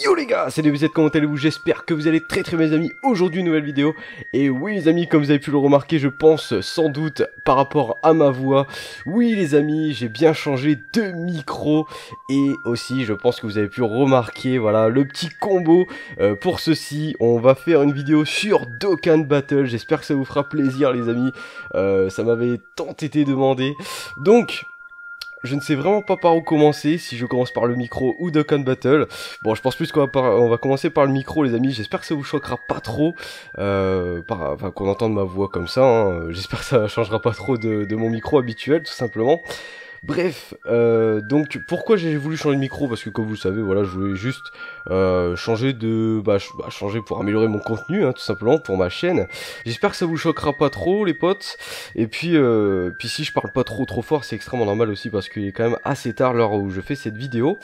Yo les gars, c'est DBZ, comment allez-vous? J'espère que vous allez très très bien les amis. Aujourd'hui une nouvelle vidéo. Et oui les amis, comme vous avez pu le remarquer, je pense sans doute par rapport à ma voix. Oui les amis, j'ai bien changé de micro. Et aussi je pense que vous avez pu remarquer, voilà, le petit combo. Euh, pour ceci, on va faire une vidéo sur Dokkan Battle. J'espère que ça vous fera plaisir les amis. Euh, ça m'avait tant été demandé. Donc... Je ne sais vraiment pas par où commencer, si je commence par le micro ou Dokkan Battle. Bon, je pense plus qu'on va, va commencer par le micro, les amis. J'espère que ça vous choquera pas trop, euh, par... enfin, qu'on entende ma voix comme ça. Hein. J'espère que ça changera pas trop de mon micro habituel, tout simplement. Bref, euh, donc pourquoi j'ai voulu changer de micro? Parce que comme vous le savez, voilà, je voulais juste euh, changer de, bah, bah, changer pour améliorer mon contenu, hein, tout simplement pour ma chaîne. J'espère que ça vous choquera pas trop, les potes. Et puis, euh, puis si je parle pas trop trop fort, c'est extrêmement normal aussi parce qu'il est quand même assez tard l'heure où je fais cette vidéo.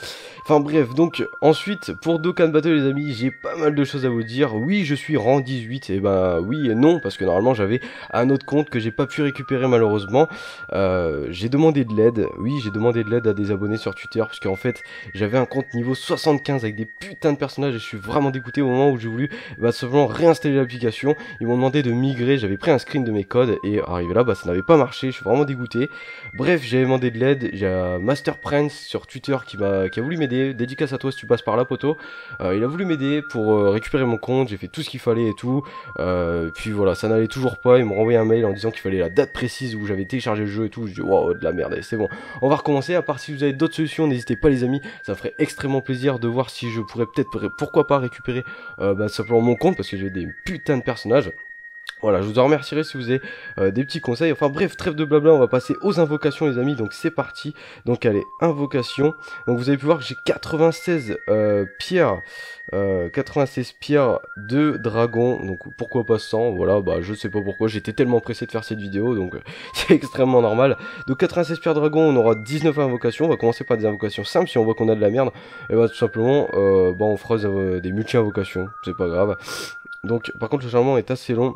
Enfin bref, donc ensuite pour Dokkan Battle, les amis, j'ai pas mal de choses à vous dire. Oui, je suis rang 18, et ben oui et non parce que normalement j'avais un autre compte que j'ai pas pu récupérer malheureusement. Euh, j'ai demandé de l'aide oui, j'ai demandé de l'aide à des abonnés sur Twitter, parce qu'en fait, j'avais un compte niveau 75 avec des putains de personnages, et je suis vraiment dégoûté au moment où j'ai voulu bah, simplement réinstaller l'application. Ils m'ont demandé de migrer, j'avais pris un screen de mes codes, et arrivé là, bah, ça n'avait pas marché, je suis vraiment dégoûté. Bref, j'ai demandé de l'aide, j'ai Master Prince sur Twitter qui, m'a, qui a voulu m'aider, dédicace à toi si tu passes par là, poteau. Euh, il a voulu m'aider pour euh, récupérer mon compte, j'ai fait tout ce qu'il fallait et tout. Euh, puis voilà, ça n'allait toujours pas, ils m'ont envoyé un mail en disant qu'il fallait la date précise où j'avais téléchargé le jeu et tout. Je dis, waouh, de la merde, c'est bon. On va recommencer, à part si vous avez d'autres solutions, n'hésitez pas les amis, ça ferait extrêmement plaisir de voir si je pourrais peut-être, pourquoi pas récupérer euh, bah, simplement mon compte, parce que j'ai des putains de personnages. Voilà, je vous en remercierai si vous avez euh, des petits conseils. Enfin bref, trêve de blabla, on va passer aux invocations les amis. Donc c'est parti. Donc allez, invocation. Donc vous avez pu voir que j'ai 96 euh, pierres. 96 euh, pierres de dragon. Donc pourquoi pas 100 Voilà, bah je sais pas pourquoi. J'étais tellement pressé de faire cette vidéo. Donc c'est extrêmement normal. Donc 96 pierres dragon, on aura 19 invocations. On va commencer par des invocations simples. Si on voit qu'on a de la merde, et bah tout simplement, bah, on fera des multi-invocations. C'est pas grave. Donc par contre le chargement est assez long.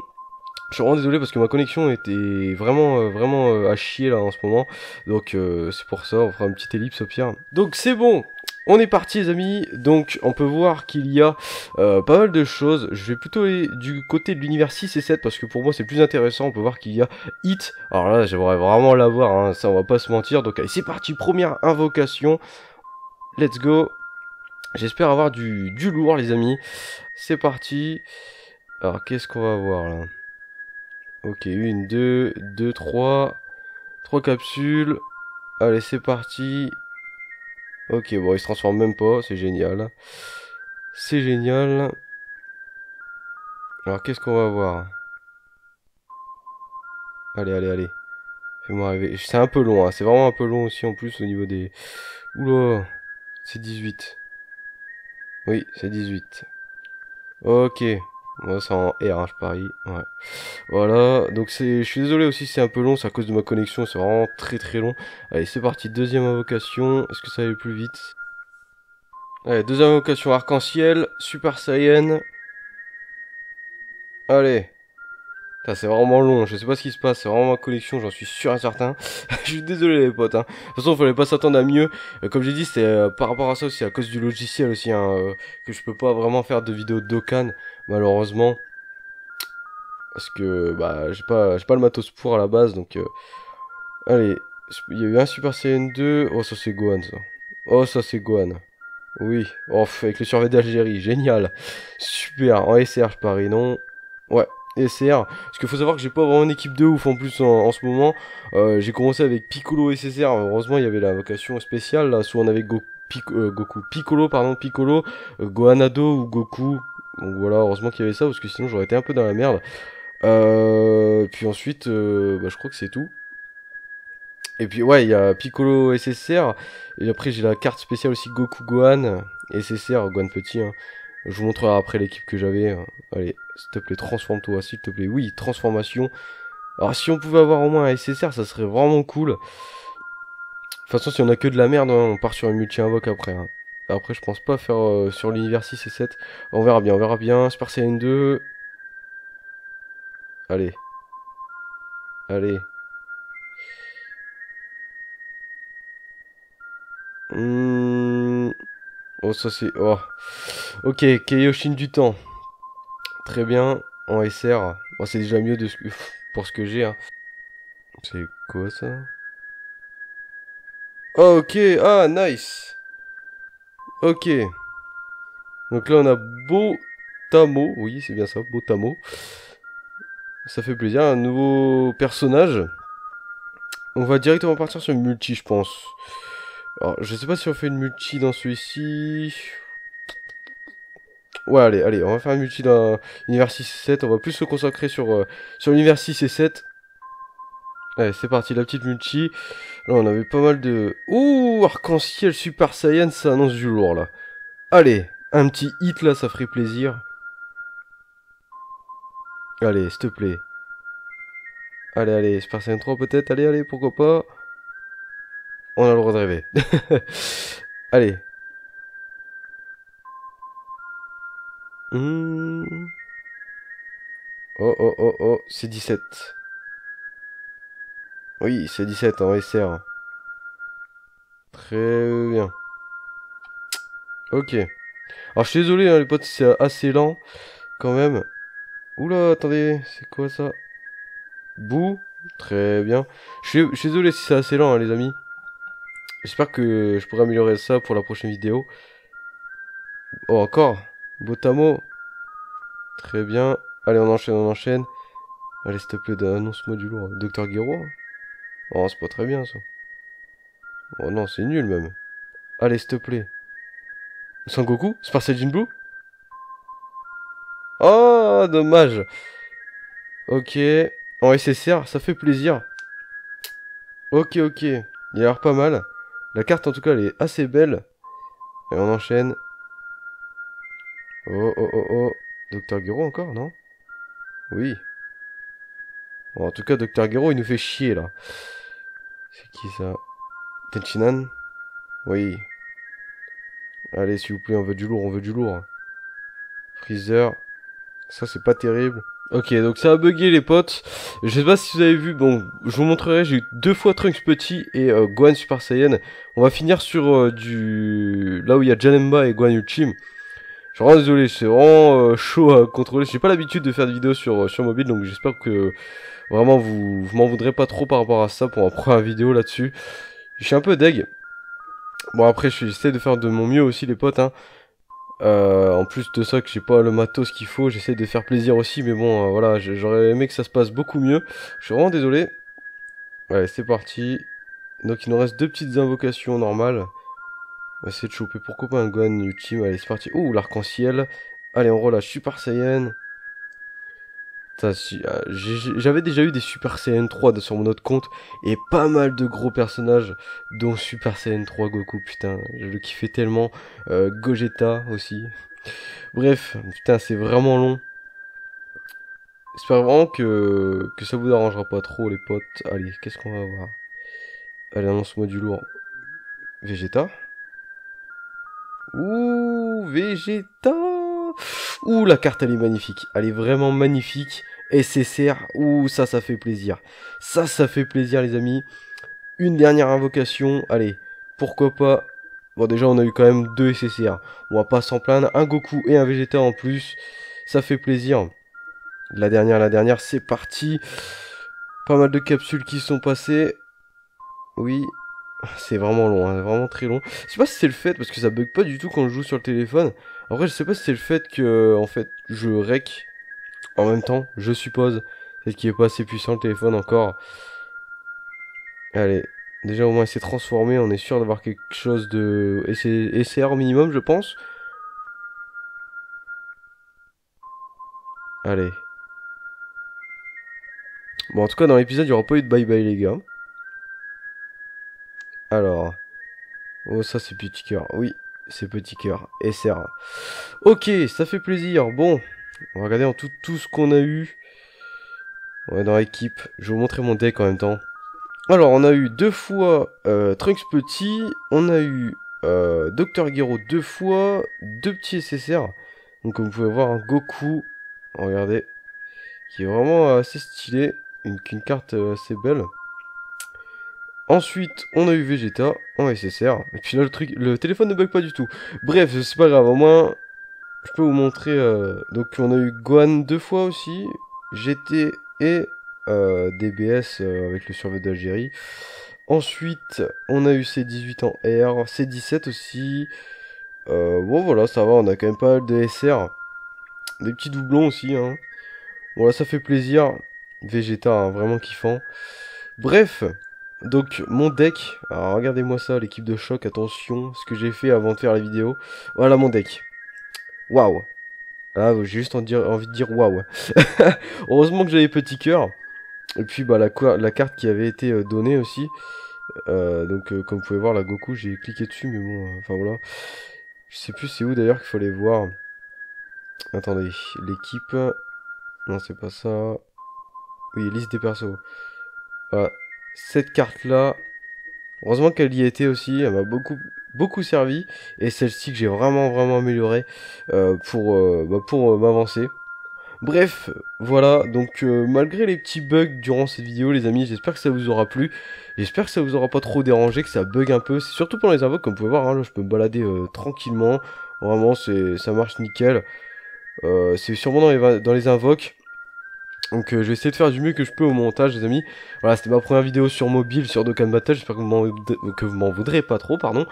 Je suis vraiment désolé parce que ma connexion était vraiment euh, vraiment euh, à chier là en ce moment. Donc euh, c'est pour ça, on fera une petite ellipse au pire. Donc c'est bon. On est parti les amis, donc on peut voir qu'il y a pas mal de choses, je vais plutôt aller du côté de l'univers 6 et 7 parce que pour moi c'est plus intéressant, on peut voir qu'il y a Hit, alors là j'aimerais vraiment l'avoir, hein, ça on va pas se mentir, donc allez c'est parti, première invocation, let's go, j'espère avoir du, du lourd les amis, c'est parti, alors qu'est-ce qu'on va voir là? Ok, une, deux, deux, trois. Trois capsules. Allez, c'est parti. Ok, bon, il se transforme même pas, c'est génial. C'est génial. Alors, qu'est-ce qu'on va voir? Allez, allez, allez. Fais-moi arriver. C'est un peu long, hein. c'est vraiment un peu long aussi en plus au niveau des... Oula, c'est 18. Oui, c'est 18. Ok. Moi, c'est en R, hein, je parie. Ouais. Voilà. Donc, c'est, je suis désolé aussi, c'est un peu long. C'est à cause de ma connexion. C'est vraiment très très long. Allez, c'est parti. Deuxième invocation. Est-ce que ça aller plus vite? Allez, deuxième invocation arc-en-ciel. Super Saiyan. Allez c'est vraiment long, je sais pas ce qui se passe, c'est vraiment ma collection, j'en suis sûr et certain. je suis désolé les potes, hein. De toute façon, fallait pas s'attendre à mieux. Euh, comme j'ai dit, c'est euh, par rapport à ça aussi, à cause du logiciel aussi, hein, euh, que je peux pas vraiment faire de vidéos de Dokkan, malheureusement. Parce que, bah, j'ai pas, j'ai pas le matos pour à la base, donc... Allez, il y a eu un Super Saiyan 2. Oh, ça c'est Gohan, ça. Oh, ça c'est Gohan. Oui, oh, avec le survêt d'Algérie, génial. Super, en SR, je parie, non Ouais, SR. Parce qu'il faut savoir que j'ai pas vraiment une équipe de ouf en plus en, ce moment. Euh, j'ai commencé avec Piccolo SSR. Heureusement, il y avait la vocation spéciale. Là, soit on avait euh, Goku Piccolo, pardon, Piccolo, euh, Gohanado ou Goku. Donc voilà, heureusement qu'il y avait ça parce que sinon j'aurais été un peu dans la merde. puis ensuite, bah, je crois que c'est tout. Et puis ouais, il y a Piccolo SSR. Et après, j'ai la carte spéciale aussi Goku Gohan. SSR, Gohan petit. Hein. Je vous montrerai après l'équipe que j'avais. Hein. Allez, s'il te plaît, transforme-toi, s'il te plaît. Oui, transformation. Alors, si on pouvait avoir au moins un SSR, ça serait vraiment cool. De toute façon, si on a que de la merde, hein, on part sur une multi-invoque après. Hein. Après, je pense pas faire euh, sur l'univers 6 et 7. On verra bien, on verra bien. Super Saiyan 2. Allez. Allez. Hmm. Oh, ça c'est... Oh. Ok, Kaioshin du temps. Très bien. En SR. Bon, c'est déjà mieux de ce pour ce que j'ai. Hein. C'est quoi ça? Ok, ah, nice. Ok. Donc là, on a Botamo. Oui, c'est bien ça, Botamo. Ça fait plaisir. Un nouveau personnage. On va directement partir sur une multi, je pense. Alors, je sais pas si on fait une multi dans celui-ci. Ouais, allez, allez, on va faire une multi dans l'univers 6 et 7. On va plus se consacrer sur, euh, sur l'univers 6 et 7. Allez, c'est parti, la petite multi. Là, on avait pas mal de... Ouh, arc-en-ciel Super Saiyan, ça annonce du lourd, là. Allez, un petit hit, là, ça ferait plaisir. Allez, s'il te plaît. Allez, allez, Super Saiyan 3 peut-être Allez, allez, pourquoi pas On a le droit de rêver. allez. Hmm. Oh, oh, oh, oh, c'est 17. Oui, c'est 17 en SR. Très bien. Ok. Alors, je suis désolé, hein, les potes, c'est assez lent. Quand même. Oula, attendez, c'est quoi ça? Bouh, très bien. Je suis, désolé si c'est assez lent, hein, les amis. J'espère que je pourrai améliorer ça pour la prochaine vidéo. Oh, encore? Botamo. Très bien. Allez, on enchaîne, on enchaîne. Allez, s'il te plaît, annonce-moi du lourd. Docteur Guéro Oh, c'est pas très bien, ça. Oh non, c'est nul, même. Allez, s'il te plaît. Sangoku? Super Saiyan Blue? Oh, dommage. Ok. En SSR, ça fait plaisir. Ok, ok. Il a l'air pas mal. La carte, en tout cas, elle est assez belle. Et on enchaîne. Oh, oh, oh, oh. Docteur Gero encore, non? Oui. Bon, en tout cas, Docteur Gero, il nous fait chier, là. C'est qui, ça? Tenchinan? Oui. Allez, s'il vous plaît, on veut du lourd, on veut du lourd. Freezer. Ça, c'est pas terrible. Ok, donc ça a bugué les potes. Je sais pas si vous avez vu, bon, je vous montrerai, j'ai eu deux fois Trunks petit et euh, Gohan Super Saiyan. On va finir sur euh, du... Là où il y a Janemba et Gohan Ultime. Je suis vraiment désolé, c'est vraiment euh, chaud à contrôler. J'ai pas l'habitude de faire des vidéos sur, sur mobile, donc j'espère que vraiment vous, m'en voudrez pas trop par rapport à ça pour ma première vidéo là-dessus. Je suis un peu deg. Bon après, j'essaie de faire de mon mieux aussi les potes, hein. Euh, en plus de ça que j'ai pas le matos qu'il faut, j'essaie de faire plaisir aussi, mais bon, euh, voilà, j'aurais aimé que ça se passe beaucoup mieux. Je suis vraiment désolé. Allez, c'est parti. Donc il nous reste deux petites invocations normales. On va essayer de choper, pourquoi pas un Gohan ultime? Allez, c'est parti. Ouh, l'arc-en-ciel. Allez, on relâche Super Saiyan. Euh, j'avais déjà eu des Super Saiyan 3 sur mon autre compte et pas mal de gros personnages, dont Super Saiyan 3 Goku, putain, je le kiffais tellement. Euh, Gogeta aussi. Bref, putain, c'est vraiment long. J'espère vraiment que, que ça vous arrangera pas trop, les potes. Allez, qu'est-ce qu'on va voir? Allez, annonce-moi du lourd. Vegeta? Ouh, Vegeta Ouh, la carte, elle est magnifique. Elle est vraiment magnifique. SSR, ouh, ça, ça fait plaisir. Ça, ça fait plaisir, les amis. Une dernière invocation. Allez, pourquoi pas? Bon, déjà, on a eu quand même deux SSR. On va pas s'en plaindre. Un Goku et un Vegeta en plus. Ça fait plaisir. La dernière, la dernière, c'est parti. Pas mal de capsules qui sont passées. Oui, c'est vraiment long, hein, vraiment très long. Je sais pas si c'est le fait, parce que ça bug pas du tout quand je joue sur le téléphone. En vrai, je sais pas si c'est le fait que, en fait, je rec en même temps, je suppose. C'est qu'il est pas assez puissant le téléphone encore. Allez, déjà au moins il s'est transformé, on est sûr d'avoir quelque chose de SR minimum, je pense. Allez. Bon, en tout cas, dans l'épisode, il n'y aura pas eu de bye-bye, les gars. Alors. Oh, ça, c'est petit cœur. Oui, c'est petit cœur. SR. Ok, ça fait plaisir. Bon, on va regarder en tout, tout ce qu'on a eu. On est dans l'équipe. Je vais vous montrer mon deck en même temps. Alors, on a eu deux fois euh, Trunks petit. On a eu euh. Gero deux fois. Deux petits SSR. Donc, comme vous pouvez voir, un Goku. Regardez. Qui est vraiment assez stylé. Une, une carte euh, assez belle. Ensuite, on a eu Vegeta en SSR. Et puis là, le truc, le téléphone ne bug pas du tout. Bref, c'est pas grave. Au moins, je peux vous montrer. euh, donc, on a eu Gohan deux fois aussi, GT et euh, DBS euh, avec le survey d'Algérie. Ensuite, on a eu C18 en R, C17 aussi. Bon, voilà, ça va, on a quand même pas mal de SR. Des petits doublons aussi, hein. Voilà, ça fait plaisir. Vegeta, hein, vraiment kiffant. Bref, donc mon deck. Alors regardez-moi ça, l'équipe de choc, attention, ce que j'ai fait avant de faire la vidéo. Voilà mon deck. Waouh. Ah, j'ai juste envie de dire, waouh. Heureusement que j'avais petit cœur. Et puis bah la, carte qui avait été euh, donnée aussi. Euh, donc euh, comme vous pouvez voir, la Goku, j'ai cliqué dessus, mais bon, enfin voilà. Je sais plus c'est où d'ailleurs qu'il aller voir. Attendez, l'équipe. Non, c'est pas ça. Oui, liste des persos. Voilà. Cette carte-là, heureusement qu'elle y était aussi, elle m'a beaucoup, beaucoup servi. Et celle-ci que j'ai vraiment, vraiment améliorée euh, pour, euh, bah, pour euh, m'avancer. Bref, voilà, donc malgré les petits bugs durant cette vidéo, les amis, j'espère que ça vous aura plu. J'espère que ça vous aura pas trop dérangé, que ça bug un peu. C'est surtout pendant les invoques, comme vous pouvez voir, hein, là, je peux me balader tranquillement. Vraiment, ça marche nickel. C'est sûrement dans les, dans les invoques. Donc euh, je vais essayer de faire du mieux que je peux au montage les amis. Voilà c'était ma première vidéo sur mobile sur Dokkan Battle, j'espère que vous m'en voudrez pas trop pardon.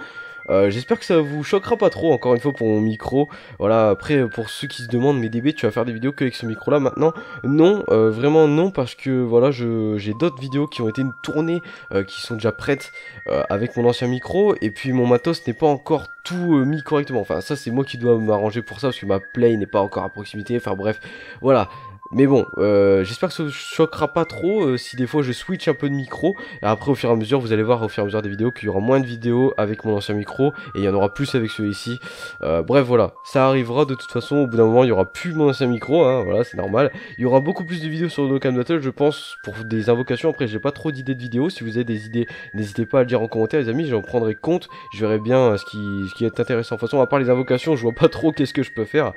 Euh, j'espère que ça vous choquera pas trop encore une fois pour mon micro. Voilà après pour ceux qui se demandent mais DB tu vas faire des vidéos que avec ce micro là maintenant? Non euh, vraiment non parce que voilà j'ai d'autres vidéos qui ont été tournées euh, qui sont déjà prêtes euh, avec mon ancien micro et puis mon matos n'est pas encore tout euh, mis correctement. Enfin ça c'est moi qui dois m'arranger pour ça parce que ma play n'est pas encore à proximité. Enfin bref voilà. Mais bon, euh, j'espère que ça vous choquera pas trop euh, si des fois je switch un peu de micro. Et après, au fur et à mesure, vous allez voir au fur et à mesure des vidéos qu'il y aura moins de vidéos avec mon ancien micro et il y en aura plus avec celui-ci. Euh, bref, voilà, ça arrivera de toute façon. Au bout d'un moment, il y aura plus mon ancien micro, hein, voilà, c'est normal. Il y aura beaucoup plus de vidéos sur Dokkan Battle, je pense, pour des invocations. Après, j'ai pas trop d'idées de vidéos. Si vous avez des idées, n'hésitez pas à le dire en commentaire, les amis. J'en prendrai compte. Je verrai bien euh, ce qui, ce qui est intéressant. De toute façon, à part les invocations, je vois pas trop qu'est-ce que je peux faire.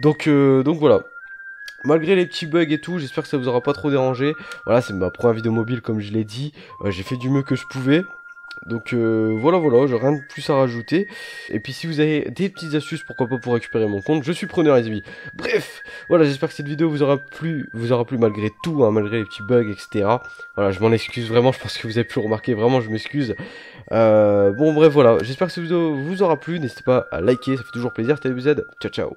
Donc, donc voilà. Malgré les petits bugs et tout, j'espère que ça vous aura pas trop dérangé. Voilà, c'est ma première vidéo mobile comme je l'ai dit. Euh, j'ai fait du mieux que je pouvais. Donc euh, voilà, voilà, j'ai rien de plus à rajouter. Et puis si vous avez des petites astuces, pourquoi pas pour récupérer mon compte, je suis preneur les amis. Bref, voilà, j'espère que cette vidéo vous aura plu, vous aura plu malgré tout, hein, malgré les petits bugs, etc. Voilà, je m'en excuse vraiment, je pense que vous avez pu remarquer, vraiment, je m'excuse. Euh, bon, bref, voilà, j'espère que cette vidéo vous aura plu, n'hésitez pas à liker, ça fait toujours plaisir, c'était ciao ciao.